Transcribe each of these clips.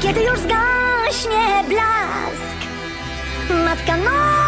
kiedy już zgaśnie blask. Matka noc.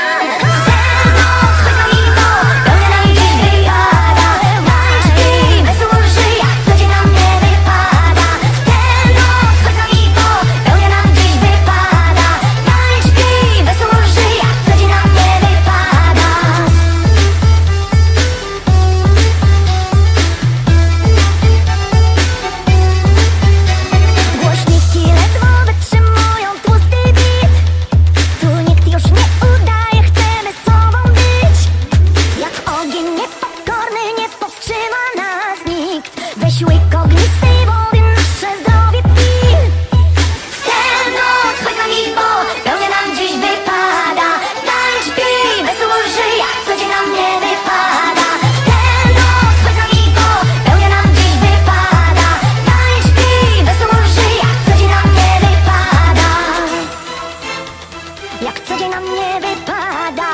Jak co dzień na wypada.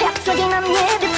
Jak co dzień na wypada